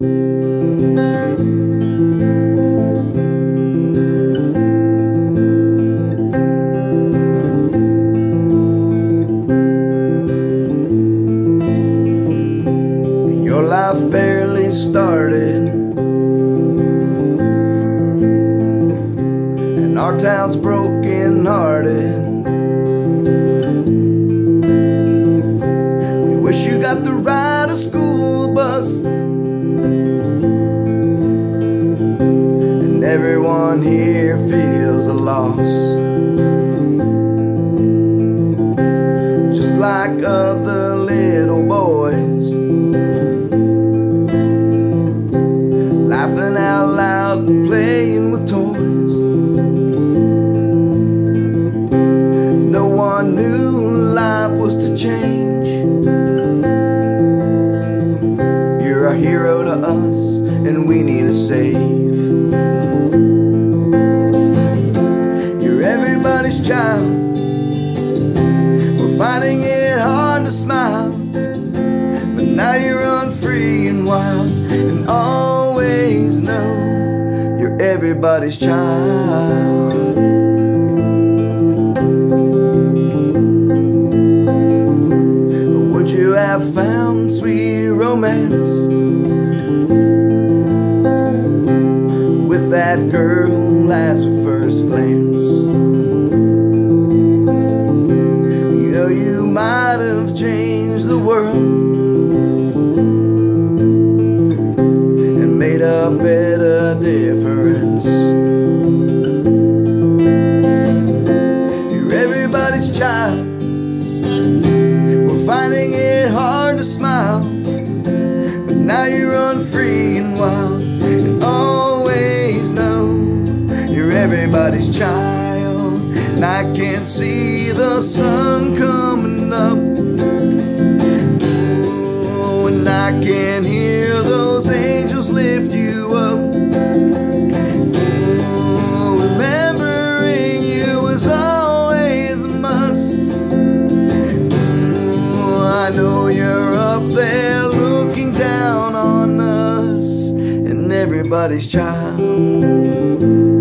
Your life barely started, and our town's broken hearted. We wish you got the ride everyone here feels a loss. Just like other little boys. laughing out loud and playing with toys. No one knew life was to change. You're a hero to us, and we need a save. Everybody's child. Would you have found sweet romance with that girl at first glance? You know you might have changed the world difference. You're everybody's child. We're finding it hard to smile, but now you run free and wild and always know you're everybody's child. And I can't see the sun coming up. Oh, and I can hear everybody's child.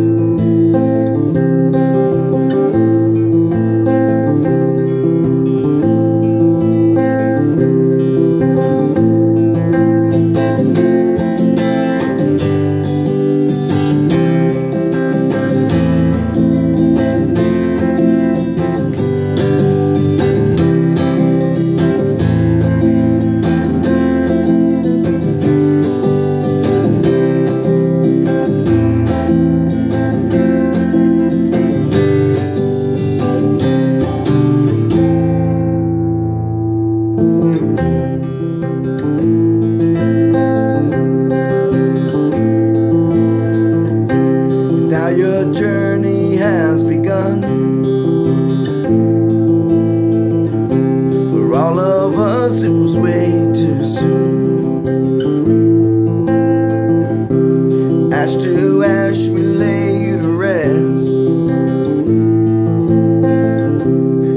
Ash to ash, we lay you to rest.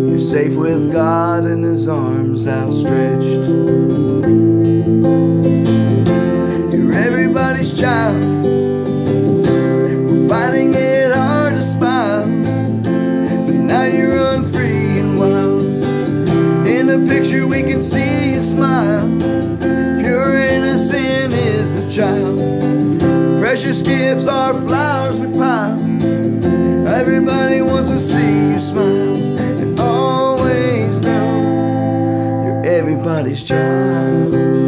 You're safe with God in His arms outstretched. You're everybody's child finding it hard to smile. But now you run free and wild. In the picture, we can see you smile. Pure innocent is the child. Precious gifts are flowers we pile. Everybody wants to see you smile and always know you're everybody's child.